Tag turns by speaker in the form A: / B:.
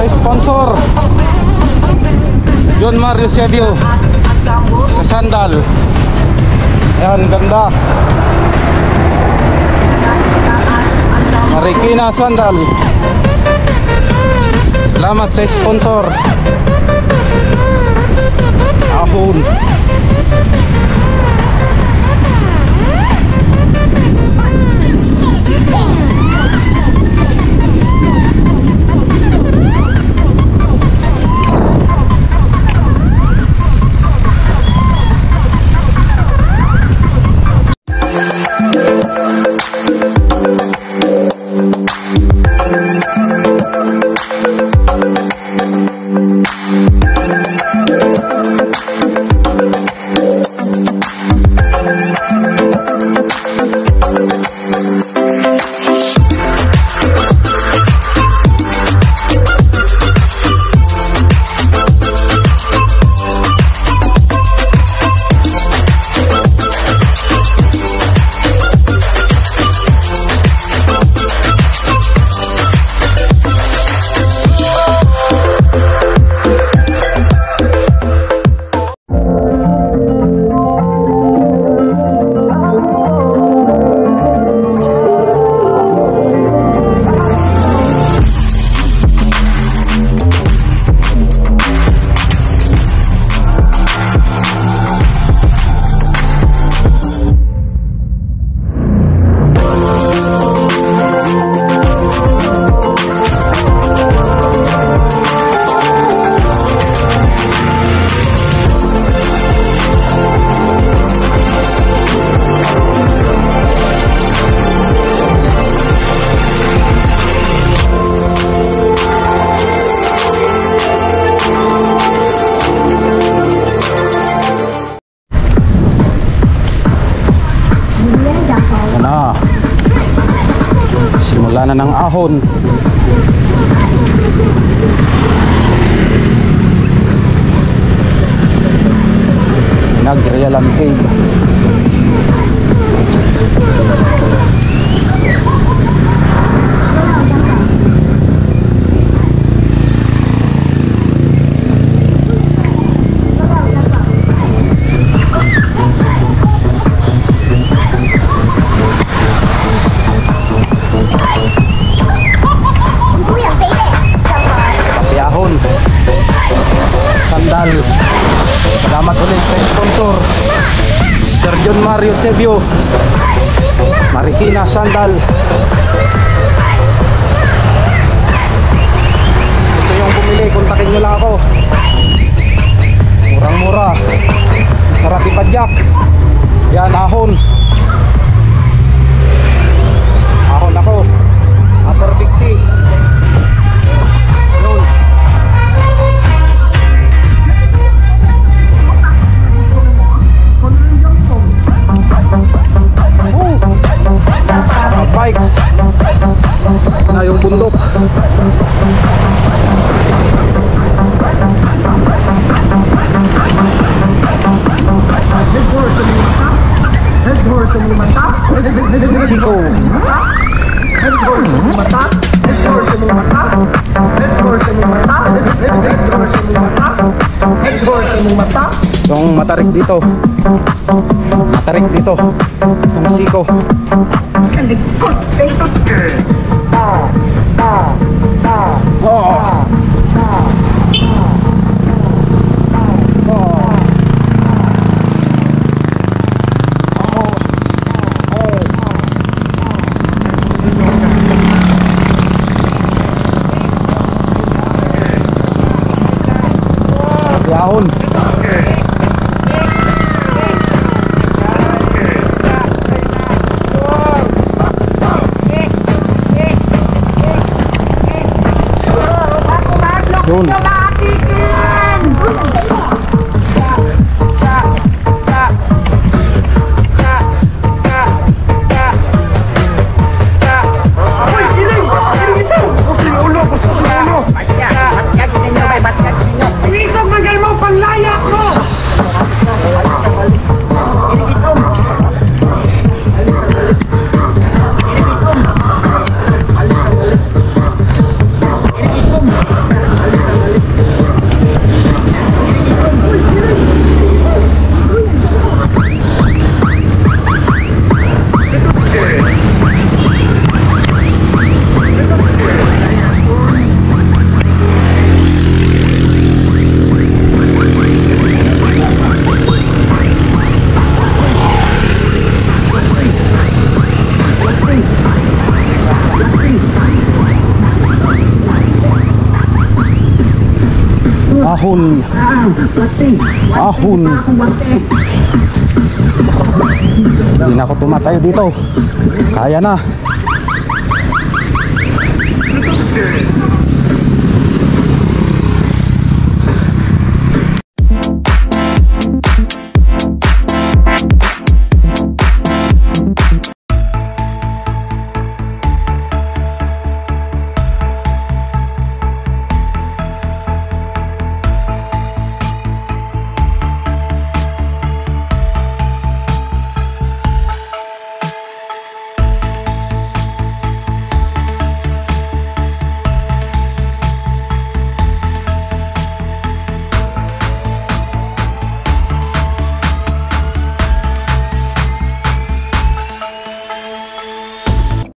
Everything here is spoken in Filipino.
A: sa sponsor. John Mario Sevio sa sandal. Yan ganda. Marikina sandal. Salamat sa sponsor. Ahon. Na simula na ng ahon. Nag-realan cave Salamat ulit sa sponsor Mr. John Mario Sebio Marikina Sandal
B: horse sa mga mata.
A: Yung matarik dito. Matarik dito. Yung siko.
B: and the good faith.
A: Ahon. Hindi na ako tumatayo dito. Kaya na.